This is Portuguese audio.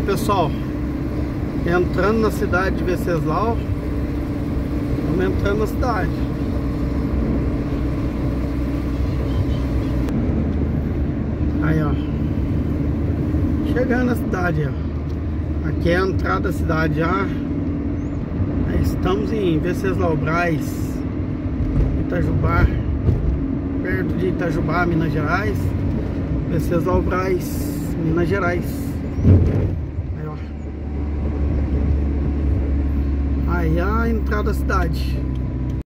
ó pessoal Entrando na cidade de Venceslau Estamos entrando na cidade. Aí ó. Chegando na cidade ó. Aqui é a entrada da cidade já Estamos em Venceslau Braz Itajubá Perto de Itajubá, Minas Gerais. Venceslau Braz, Minas Gerais Aí a entrada da cidade.